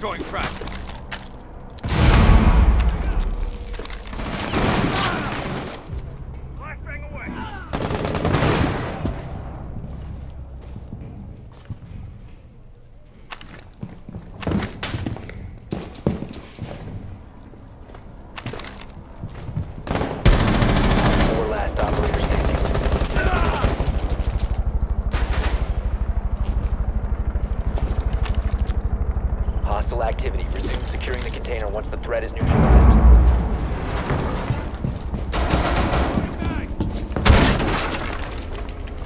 crack. Flashbang Hostile activity. Resume securing the container once the threat is neutralized.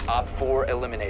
Op 4 eliminated.